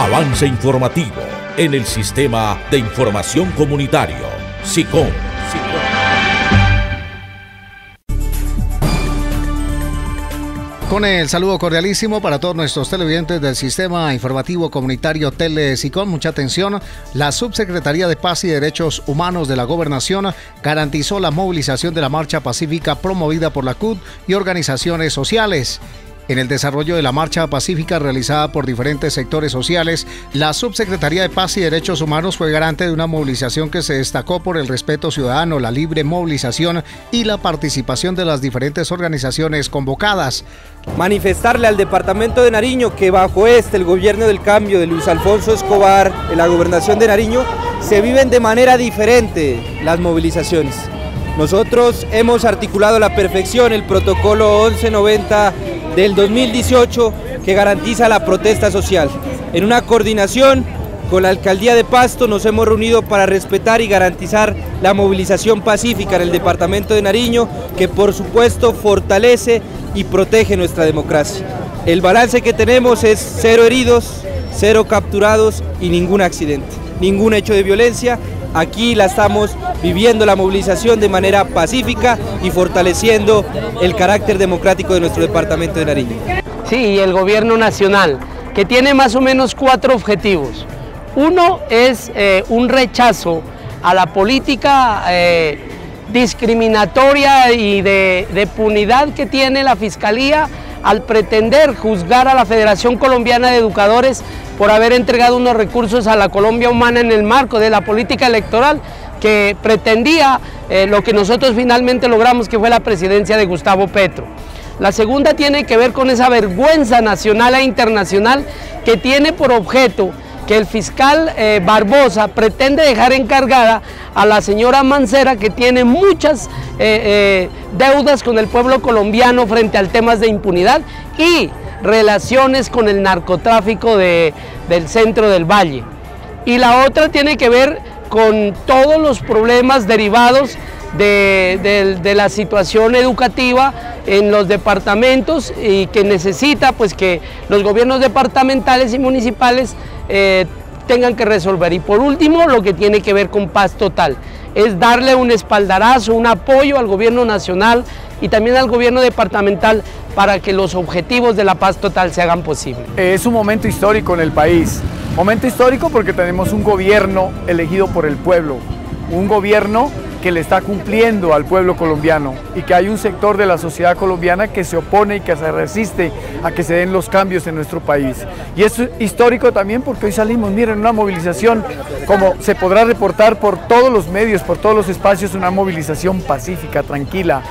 Avance informativo en el sistema de información comunitario. SICOM. Con el saludo cordialísimo para todos nuestros televidentes del Sistema Informativo Comunitario Telesicón. Mucha atención. La Subsecretaría de Paz y Derechos Humanos de la Gobernación garantizó la movilización de la marcha pacífica promovida por la CUT y organizaciones sociales. En el desarrollo de la marcha pacífica realizada por diferentes sectores sociales, la Subsecretaría de Paz y Derechos Humanos fue garante de una movilización que se destacó por el respeto ciudadano, la libre movilización y la participación de las diferentes organizaciones convocadas. Manifestarle al Departamento de Nariño que bajo este, el gobierno del cambio de Luis Alfonso Escobar, en la gobernación de Nariño, se viven de manera diferente las movilizaciones. Nosotros hemos articulado a la perfección el protocolo 1190 del 2018 que garantiza la protesta social. En una coordinación con la Alcaldía de Pasto nos hemos reunido para respetar y garantizar la movilización pacífica en el Departamento de Nariño, que por supuesto fortalece y protege nuestra democracia. El balance que tenemos es cero heridos, cero capturados y ningún accidente, ningún hecho de violencia Aquí la estamos viviendo la movilización de manera pacífica y fortaleciendo el carácter democrático de nuestro departamento de Nariño. Sí, y el gobierno nacional, que tiene más o menos cuatro objetivos. Uno es eh, un rechazo a la política eh, discriminatoria y de, de punidad que tiene la Fiscalía al pretender juzgar a la Federación Colombiana de Educadores por haber entregado unos recursos a la Colombia humana en el marco de la política electoral que pretendía eh, lo que nosotros finalmente logramos, que fue la presidencia de Gustavo Petro. La segunda tiene que ver con esa vergüenza nacional e internacional que tiene por objeto que el fiscal eh, Barbosa pretende dejar encargada a la señora Mancera que tiene muchas eh, deudas con el pueblo colombiano frente al temas de impunidad y relaciones con el narcotráfico del centro del valle. Y la otra tiene que ver con todos los problemas derivados de, la situación educativa en los departamentos y que necesita pues que los gobiernos departamentales y municipales eh, tengan que resolver. Y por último, lo que tiene que ver con paz total, es darle un espaldarazo, un apoyo al gobierno nacional y también al gobierno departamental para que los objetivos de la paz total se hagan posible. Es un momento histórico en el país, momento histórico porque tenemos un gobierno elegido por el pueblo, un gobierno que le está cumpliendo al pueblo colombiano y que hay un sector de la sociedad colombiana que se opone y que se resiste a que se den los cambios en nuestro país. Y es histórico también porque hoy salimos, miren, una movilización, como se podrá reportar por todos los medios, por todos los espacios, una movilización pacífica, tranquila,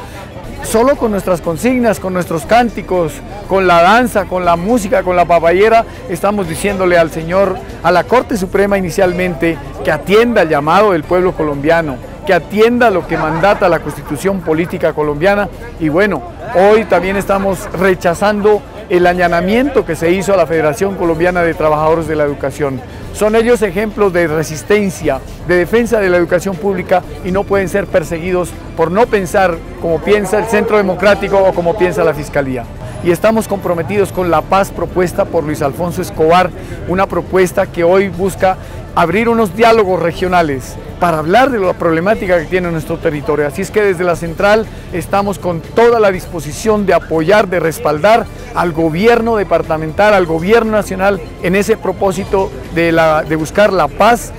solo con nuestras consignas, con nuestros cánticos, con la danza, con la música, con la papayera, estamos diciéndole al Señor, a la Corte Suprema inicialmente, que atienda el llamado del pueblo colombiano, que atienda lo que mandata la constitución política colombiana y bueno, hoy también estamos rechazando el allanamiento que se hizo a la Federación Colombiana de Trabajadores de la Educación. Son ellos ejemplos de resistencia, de defensa de la educación pública y no pueden ser perseguidos por no pensar como piensa el Centro Democrático o como piensa la Fiscalía y estamos comprometidos con la paz propuesta por Luis Alfonso Escobar, una propuesta que hoy busca abrir unos diálogos regionales para hablar de la problemática que tiene nuestro territorio. Así es que desde la central estamos con toda la disposición de apoyar, de respaldar al gobierno departamental, al gobierno nacional en ese propósito de, buscar la paz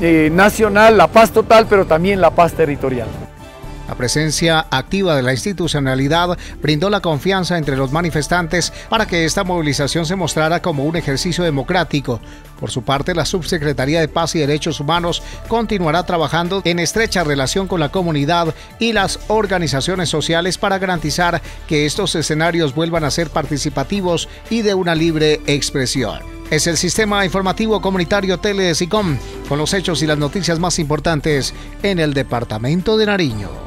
eh, nacional, la paz total, pero también la paz territorial. La presencia activa de la institucionalidad brindó la confianza entre los manifestantes para que esta movilización se mostrara como un ejercicio democrático. Por su parte, la Subsecretaría de Paz y Derechos Humanos continuará trabajando en estrecha relación con la comunidad y las organizaciones sociales para garantizar que estos escenarios vuelvan a ser participativos y de una libre expresión. Es el sistema informativo comunitario Telesicom con los hechos y las noticias más importantes en el departamento de Nariño.